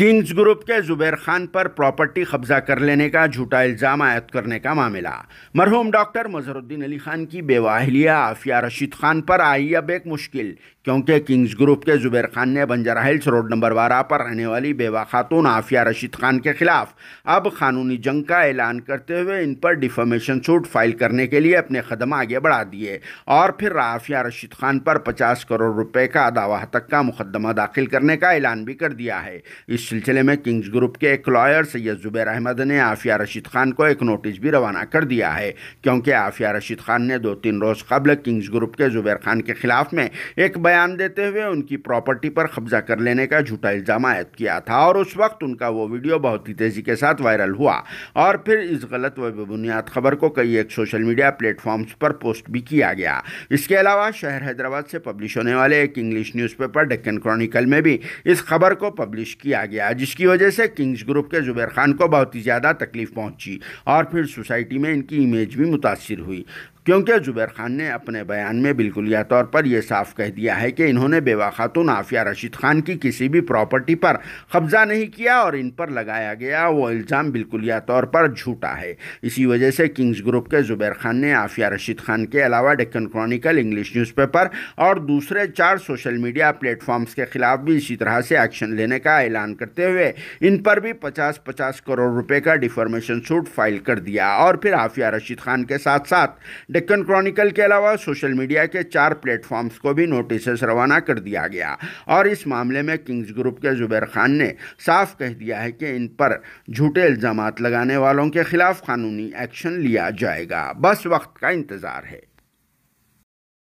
Kings group के जुबैर खान पर property कब्जा कर लेने का झूठा इल्ज़ाम आयद करने का मामला। मरहूम डॉक्टर मजहरुद्दीन अली खान की बेवाहलिया आफिया रशीद खान पर आई अब एक मुश्किल, क्योंकि किंग्स ग्रुप के जुबैर खान ने बंजारा हिल्स रोड नंबर बारह पर रहने वाली बेवा खातून आफिया रशीद खान के खिलाफ अब कानूनी जंग का ऐलान करते हुए इन पर डिफॉर्मेशन सूट फ़ाइल करने के लिए अपने कदम आगे बढ़ा दिए और फिर आफिया रशीद खान पर पचास करोड़ रुपए का दावा तक का मुकदमा दाखिल करने का ऐलान भी कर दिया है। इस सिलसिले में किंग्स ग्रुप के एक लॉयर सैयद जुबैर अहमद ने आफिया रशीद खान को एक नोटिस भी रवाना कर दिया है। क्योंकि आफिया रशीद खान ने दो तीन रोज़ कबल किंग्स ग्रुप के जुबैर खान के खिलाफ में एक बयान देते हुए उनकी प्रॉपर्टी पर कब्जा कर लेने का झूठा इल्ज़ाम आयद किया था और उस वक्त उनका वो वीडियो बहुत ही तेज़ी के साथ वायरल हुआ। और फिर इस गलत व बेबुनियाद खबर को कई एक सोशल मीडिया प्लेटफॉर्म्स पर पोस्ट भी किया गया। इसके अलावा शहर हैदराबाद से पब्लिश होने वाले एक इंग्लिश न्यूज़पेपर डेक्कन क्रॉनिकल में भी इस खबर को पब्लिश किया गया, जिसकी वजह से किंग्स ग्रुप के जुबैर खान को बहुत ही ज़्यादा तकलीफ़ पहुँची और फिर सोसाइटी में इनकी इमेज भी मुतासर हुई। क्योंकि जुबैर खान ने अपने बयान में बिल्कुलिया तौर पर यह साफ़ कह दिया है कि इन्होंने बेवा खातून आफिया रशीद खान की किसी भी प्रॉपर्टी पर कब्जा नहीं किया और इन पर लगाया गया वो इल्ज़ाम बिल्कुलिया तौर पर झूठा है। इसी वजह से किंग्स ग्रुप के जुबैर खान ने आफिया रशीद खान के अलावा डेक्कन क्रॉनिकल, इंग्लिश न्यूज़पेपर और दूसरे चार सोशल मीडिया प्लेटफॉर्म्स के खिलाफ भी इसी तरह से एक्शन लेने का ऐलान करते हुए इन पर भी पचास पचास करोड़ रुपये का डिफॉर्मेशन सूट फ़ाइल कर दिया और फिर आफिया रशीद खान के साथ साथ डेक्कन क्रॉनिकल के अलावा सोशल मीडिया के चार प्लेटफॉर्म्स को भी नोटिस रवाना कर दिया गया। और इस मामले में किंग्स ग्रुप के जुबैर खान ने साफ़ कह दिया है कि इन पर झूठे इल्ज़ाम लगाने वालों के खिलाफ कानूनी एक्शन लिया जाएगा। बस वक्त का इंतज़ार है।